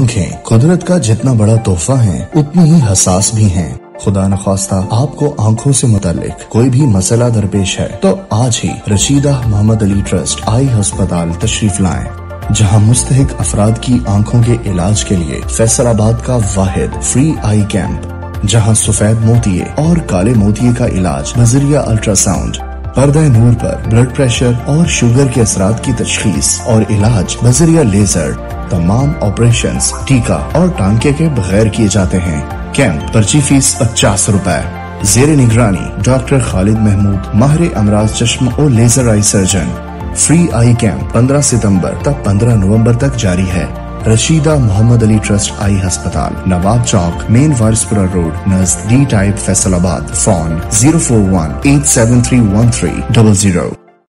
आँखें कुदरत का जितना बड़ा तोहफा है, उतनी ही हसास भी हैं। खुदा न खास्ता आपको आँखों से मुतालिक कोई भी मसला दरपेश है तो आज ही रशीदा मोहम्मद अली ट्रस्ट आई अस्पताल तशरीफ़ लाएँ, जहाँ मुस्तक अफराद की आँखों के इलाज के लिए फैसलाबाद का वाहिद फ्री आई कैंप, जहाँ सफ़ेद मोतिये और काले मोतिये का इलाज, नज़रिया अल्ट्रासाउंड, पर्दा नूर पर ब्लड प्रेशर और शुगर के असरात की तशखीस और इलाज, नज़रिया लेजर तमाम ऑपरेशन टीका और टांके के बगैर किए जाते हैं। कैंप, पर्ची फ़ीस पचास रूपए। जेर निगरानी, डॉक्टर खालिद महमूद, माहिर अमराज चश्मा और laser eye surgeon. Free eye camp 15 सितंबर तक 15 नवंबर तक जारी है। रशीदा मोहम्मद अली ट्रस्ट आई अस्पताल, नवाब चौक, मेन वारिसपुरा रोड नज D type Faisalabad, phone, zero four one eight seven three one three double zero.